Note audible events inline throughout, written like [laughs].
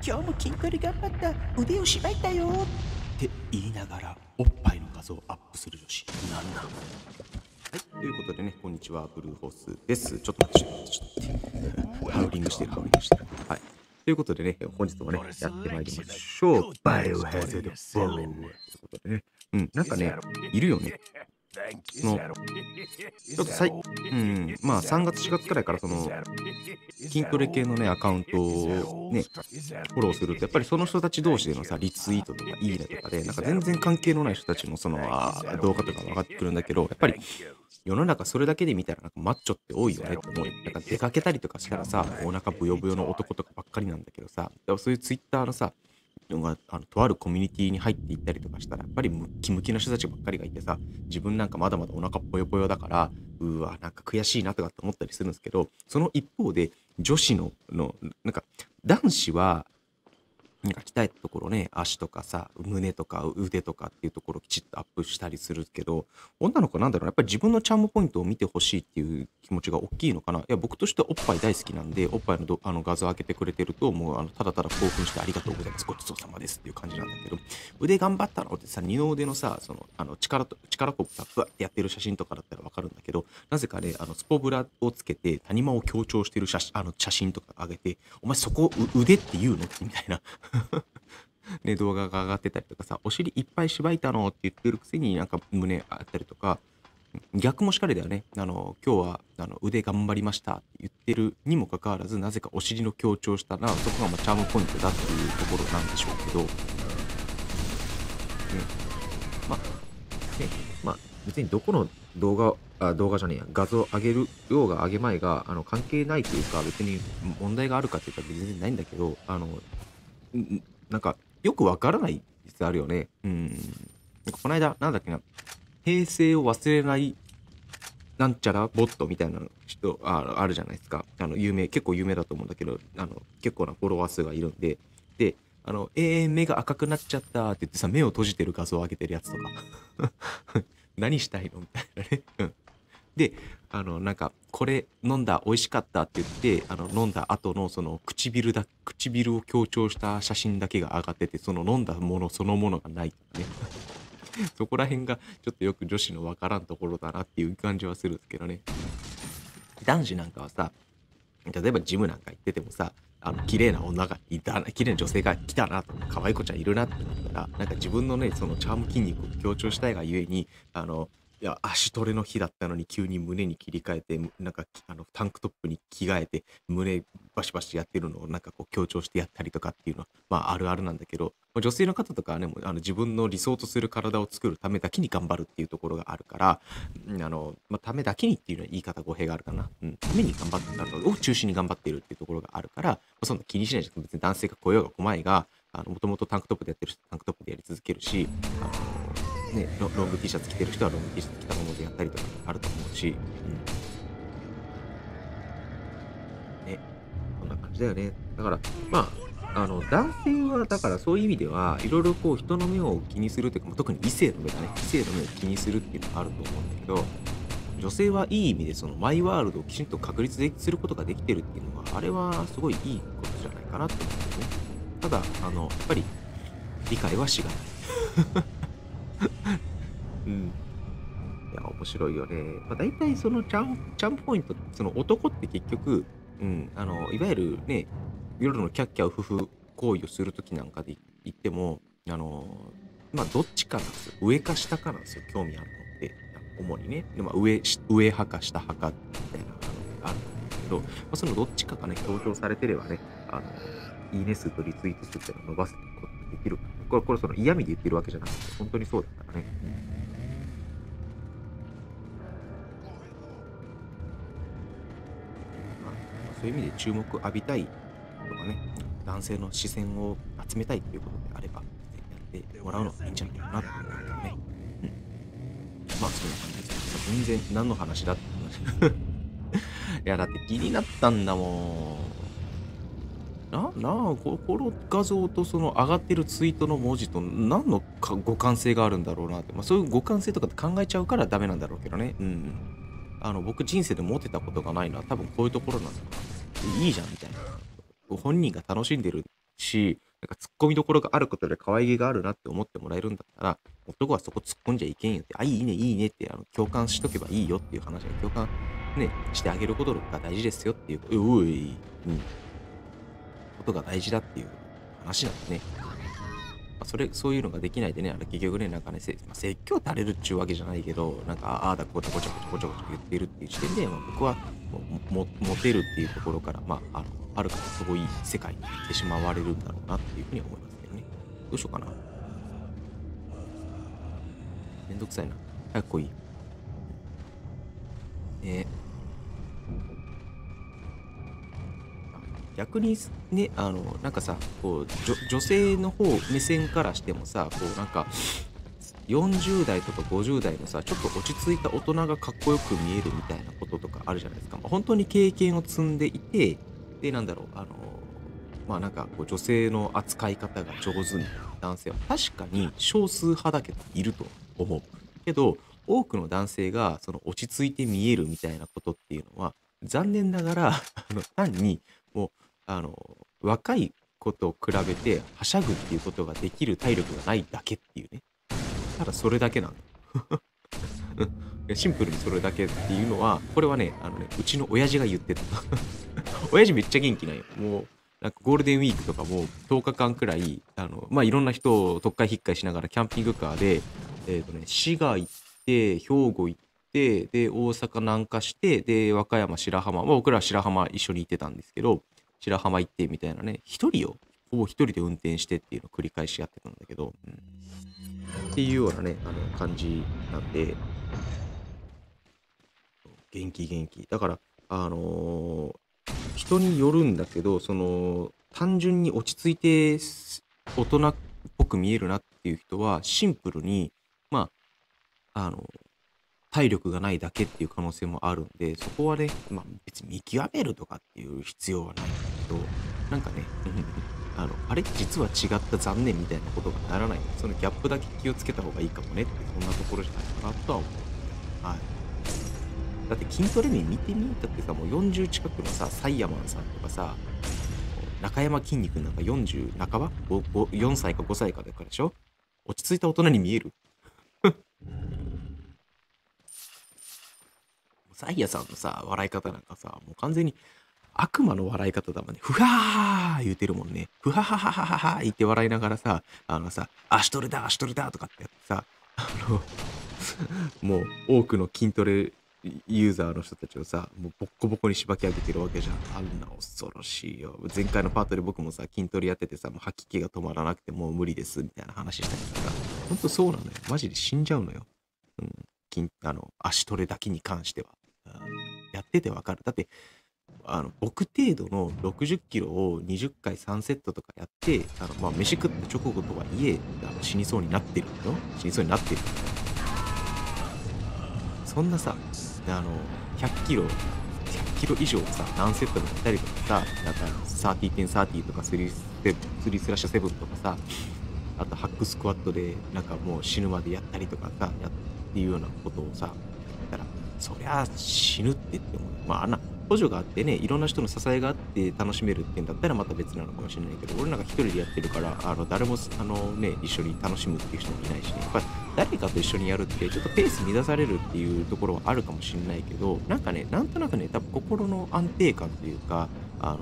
今日も筋トレ頑張った腕をしばいたよって言いながらおっぱいの画像をアップする女子なんなん？はい、ということでね、こんにちは、ブルーホースです。ちょっと待って、ちょっと待って。ハウリングしてる、ハウリングしてる。はい。ということでね、本日もね、やってまいりましょう。バイオハザードボール。ということでね、うん、なんかね、いるよね。その、ちょっとさい、うん、まあ3月4月くらいからその、筋トレ系のね、アカウントをね、フォローすると、やっぱりその人たち同士でのさ、リツイートとかいいねとかで、なんか全然関係のない人たちのその動画とかが上がってくるんだけど、やっぱり世の中それだけで見たらなんかマッチョって多いよねって思う。よ。なんか出かけたりとかしたらさ、お腹ブヨブヨの男とかばっかりなんだけどさ、でもそういうツイッターのさ、のがあのとあるコミュニティに入っていったりとかしたらやっぱりムキムキの人たちばっかりがいてさ自分なんかまだまだお腹ぽよぽよだからうわなんか悔しいなとかって思ったりするんですけどその一方で女子ののなんか男子はなんか鍛えたところね足とかさ胸とか腕とかっていうところをきちっとアップしたりするけど女の子なんだろうやっぱり自分のチャームポイントを見てほしいっていう気持ちが大きいのかな。いや僕としてはおっぱい大好きなんでおっぱいのどあの画像を開けてくれてるともうあのただただ興奮してありがとうございます。ごちそうさまですっていう感じなんだけど腕頑張ったのってさ二の腕のさそのあの力と力こぶさふわってやってる写真とかだったらわかるんだけどなぜかねあのスポブラをつけて谷間を強調してる写真あの写真とか上げてお前そこ腕って言うの？みたいな。[laughs] ね、動画が上がってたりとかさ、お尻いっぱいしばいたのって言ってるくせになんか胸あったりとか、逆もしかりだよね。あの、今日はあの腕頑張りましたって言ってるにもかかわらず、なぜかお尻の強調したら、そこがまあチャームポイントだっていうところなんでしょうけど、うん。まあ、ね、まあ、別にどこの動画、あ動画じゃねえや、画像上げるようが上げまいが、あの、関係ないというか、別に問題があるかって言ったら全然ないんだけど、あの、なんか、よくわからない実あるよね。うん。なんかこの間、なんだっけな、平成を忘れない、なんちゃらボットみたいな人ああるじゃないですか。あの、有名、結構有名だと思うんだけど、あの、結構なフォロワー数がいるんで、で、あの、えー、目が赤くなっちゃったって言ってさ、目を閉じてる画像を上げてるやつとか。[laughs] 何したいの？みたいなね。うん。で、あの、なんか、これ飲んだ、美味しかったって言って、あの、飲んだ後のその唇だ、唇を強調した写真だけが上がってて、その飲んだものそのものがないとかね。[laughs] そこら辺がちょっとよく女子のわからんところだなっていう感じはするんですけどね。男子なんかはさ、例えばジムなんか行っててもさ、あの綺麗な女がいたな、綺麗な女性が来たなとか、可愛い子ちゃんいるなってなったら、なんか自分のね、そのチャーム筋肉を強調したいがゆえに、あの、いや、足トレの日だったのに急に胸に切り替えて、なんかあのタンクトップに着替えて、胸バシバシやってるのをなんかこう強調してやったりとかっていうのは、まああるあるなんだけど、まあ女性の方とかはね、もうあの自分の理想とする体を作るためだけに頑張るっていうところがあるから、あの、まあ、ためだけにっていうのは言い方語弊があるかな。うん、ために頑張ったのを中心に頑張っているっていうところがあるから、まあ、そんな気にしないじゃん。別に男性が来ようが来まいが、もともとタンクトップでやってる人タンクトップでやり続けるし、あの、ね、ロロング T シャツ着てる人はロング T シャツ着たままでやったりとかあると思うし、うん。ね、そんな感じだよね。だから、まあ、あの、男性は、だからそういう意味では、いろいろこう人の目を気にするというか、特に異性の目だね。異性の目を気にするっていうのがあると思うんだけど、女性はいい意味でそのマイワールドをきちんと確立することができてるっていうのは、あれはすごいいいことじゃないかなと思うんですよね。ただ、あの、やっぱり理解はしがない。いや、面白いよね。まあ、大体そのチャンチャンポイント、その男って結局、うん、あの、いわゆるね、夜のキャッキャウフフ行為をするときなんかで言っても、あの、まあ、どっちかなんですよ。上か下かなんですよ。興味あるのって。主にね。でまあ、上、上派か下派かみたいなあのあると思うんだけど、まあ、そのどっちかがね、強調されてればね、あの、いいね数とリツイート数っていうのを伸ばすことができる。これ、これその嫌味で言ってるわけじゃなくて、本当にそうだからね。そういう意味で注目を浴びたいとかね、男性の視線を集めたいということであれば、やってもらうのがいいんじゃないかなと思うけどね。うん。まあ、そんな感じです。全然何の話だって話。[laughs] いや、だって気になったんだもん。な、なあ、この画像とその上がってるツイートの文字と何の互換性があるんだろうなって、まあ、そういう互換性とかって考えちゃうからダメなんだろうけどね。うん。あの、僕人生で持てたことがないのは多分こういうところなんだな。いいじゃんみたいな。本人が楽しんでるし、なんか突っ込みどころがあることで可愛げがあるなって思ってもらえるんだったら、男はそこ突っ込んじゃいけんよって、あ、いいね、いいねってあの共感しとけばいいよっていう話は共感、ね、してあげることが大事ですよっていう、うい、うん、ことが大事だっていう話なんでね。まあ、それ、そういうのができないでね、あの結局ね、なんかね、まあ、説教垂れるっちゅうわけじゃないけど、なんか、ああだこうだごちゃごちゃごちゃごちゃ言ってるっていう時点で、まあ、僕はもモテるっていうところから、まあ、あの、あるからすごい世界に行ってしまわれるんだろうなっていうふうに思いますけどね。どうしようかな。めんどくさいな。早く来い。逆にね、あの、なんかさ、こう、女性の方、目線からしてもさ、こう、なんか、40代とか50代のさ、ちょっと落ち着いた大人がかっこよく見えるみたいなこととかあるじゃないですか。まあ、本当に経験を積んでいて、で、なんだろう、あの、まあなんかこう女性の扱い方が上手な男性は確かに少数派だけどいると思う。けど、多くの男性がその落ち着いて見えるみたいなことっていうのは、残念ながら、あの単にもう、あの、若い子と比べてはしゃぐっていうことができる体力がないだけっていうね。ただそれだけなの。[laughs] シンプルにそれだけっていうのは、これはね、あのね、うちの親父が言ってた。[laughs] 親父めっちゃ元気なんよ。もう、なんかゴールデンウィークとかも10日間くらい、あの、まあ、いろんな人を特会引っかいしながらキャンピングカーで、えっ、ー、とね、滋賀行って、兵庫行って、で、大阪南下して、で、和歌山、白浜、まあ、僕らは白浜一緒に行ってたんですけど、白浜行ってみたいなね、一人よ。ほぼ一人で運転してっていうのを繰り返しやってたんだけど、うん、っていうようなね、あの、感じなんで、元気元気。だから、あのー、人によるんだけど、その、単純に落ち着いて大人っぽく見えるなっていう人は、シンプルに、まあ、あの、体力がないだけっていう可能性もあるんで、そこはね、まあ、別に見極めるとかっていう必要はないんだけど、なんかね、あの、あれ？実は違った残念みたいなことがならない。そのギャップだけ気をつけた方がいいかもねって、そんなところじゃないかなとは思う。はい。だって筋トレ面見てみだってさ、もう40近くのさ、サイヤマンさんとかさ、中山筋肉なんか40半ば ?4 4歳か5歳かだからでしょ？落ち着いた大人に見えるサイヤさんのさ、笑い方なんかさ、もう完全に悪魔の笑い方だもんね。ふはー言うてるもんね。ふはははははは言って笑いながらさ、あのさ、足トレだ、足トレだとかってやってさ、あのもう多くの筋トレユーザーの人たちをさ、もうボッコボコにしばき上げてるわけじゃん。あんな恐ろしいよ。前回のパートで僕もさ、筋トレやっててさ、もう吐き気が止まらなくてもう無理ですみたいな話したけどさ、ほんとそうなのよ。マジで死んじゃうのよ。うん。筋あの、足トレだけに関しては。うんやっててわかる。だって、あの、僕程度の60キロを20回3セットとかやって、あの、まあ、飯食った直後とはいえ、あの死にそうになってるの死にそうになってる。そんなさ、あの、100キロ、100キロ以上さ、何セットもやったりとかさ、なんか、30.30とか3、スラッシュ7とかさ、あとハックスクワットで、なんかもう死ぬまでやったりとかさ、やっていうようなことをさ、やったら、そりゃ死ぬってっても、まあ、あんな、補助があってね、いろんな人の支えがあって楽しめるっていうんだったらまた別なのかもしれないけど、俺なんか一人でやってるから、あの、誰も、あのね、一緒に楽しむっていう人もいないしね、やっぱり誰かと一緒にやるって、ちょっとペース乱されるっていうところはあるかもしれないけど、なんかね、なんとなくね、多分心の安定感というか、あの、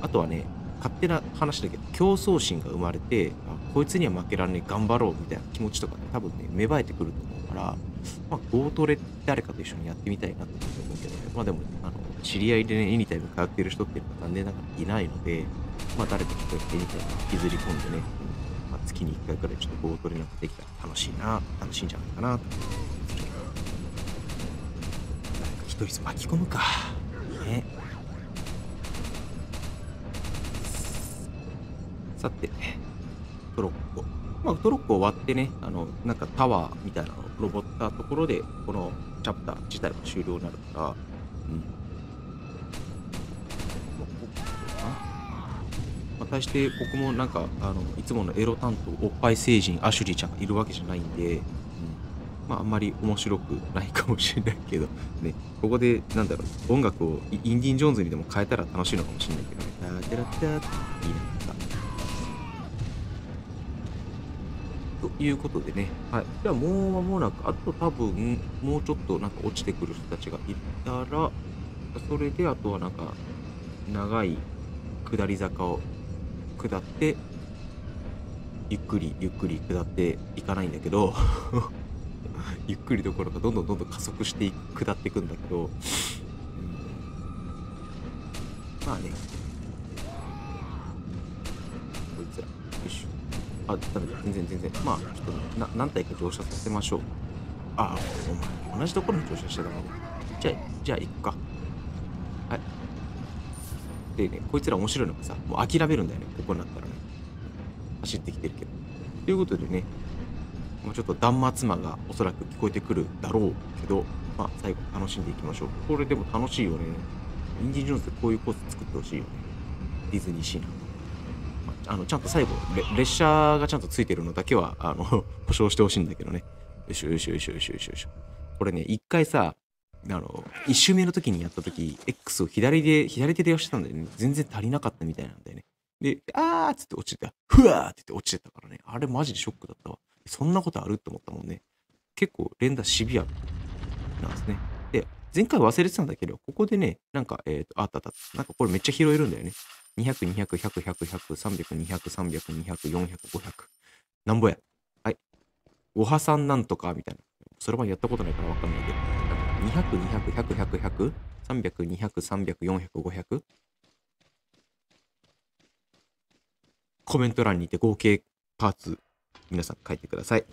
あとはね、勝手な話だけど、競争心が生まれて、あこいつには負けらんねえ、頑張ろうみたいな気持ちとかね、多分ね、芽生えてくると思うから、まあ、ゴートレ誰かと一緒にやってみたいなと思うけど、ね、まあでも、あの、知り合いでね、エニタイム通ってる人っていうのは残念ながらいないので、まあ誰か一人エニタイム引きずり込んでね、まあ、月に1回くらいちょっとゴートレなんかできたら楽しいな、楽しいんじゃないかなと。誰か一人巻き込むか。ね。さて、トロッコ。まあ、トロッコ終わってね、あの、なんかタワーみたいなのを登ったところで、このチャプター自体も終了になるから、うん。対して僕もなんかあのいつものエロ担当おっぱい星人アシュリーちゃんがいるわけじゃないんで、うん、まああんまり面白くないかもしれないけど、[laughs] ね、ここでなんだろう音楽をインディ・ン・ジョーンズにでも変えたら楽しいのかもしれないけどね。タラいなということでね、はい、じゃあもう間もなくあと多分もうちょっとなんか落ちてくる人たちがいたらそれであとはなんか長い下り坂を下って、ゆっくりゆっくり下っていかないんだけど [laughs] ゆっくりどころかどんどんどんどん加速して下っていくんだけど、まあね。こいつら。よいし。ょあダメだ。全然全然。まあちょっとな何体か乗車させましょう。ああお前同じところに乗車してたの？じゃあじゃあ行くか。でねこいつら面白いのがさもう諦めるんだよねここになったらね走ってきてるけどということでねもうちょっと断末魔がおそらく聞こえてくるだろうけど、まあ、最後楽しんでいきましょう。これでも楽しいよね。インディ・ジョーンズこういうコース作ってほしいよね。ディズニーシーな。あのちゃんと最後列車がちゃんとついてるのだけはあの [laughs] 保証してほしいんだけどね。よいしょよいしょよいしょよいしょよしょよしょ。これね、一回さ、あの、一周目の時にやった時、X を左で、左手で押してたんだよね。全然足りなかったみたいなんだよね。で、あーっつって落ちてた。ふわーってって落ちてたからね。あれマジでショックだったわ。そんなことあるって思ったもんね。結構連打シビアなんですね。で、前回忘れてたんだけど、ここでね、なんか、えっ、ー、と、あったあった。なんかこれめっちゃ拾えるんだよね。200、200、100、100、100、300、200、300、200、400、500。なんぼや。はい。おはさんなんとか、みたいな。それはやったことないからわかんないけど。200、200、100、100、100、300、200、300、400、500。コメント欄にて合計パーツ皆さん書いてください。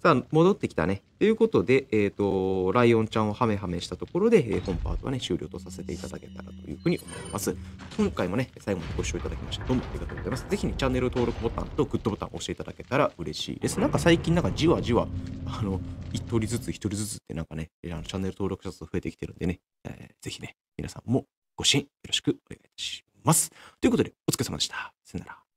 さあ、戻ってきたね。ということで、えっ、ー、と、ライオンちゃんをハメハメしたところで、えー、本パートはね、終了とさせていただけたらというふうに思います。今回もね、最後までご視聴いただきまして、どうもありがとうございます。ぜひね、チャンネル登録ボタンとグッドボタンを押していただけたら嬉しいです。なんか最近なんかじわじわ、あの、一人ずつ一人ずつってなんかね、あのチャンネル登録者数増えてきてるんでね、えー、ぜひね、皆さんもご支援よろしくお願いいたします。ということで、お疲れ様でした。さよなら。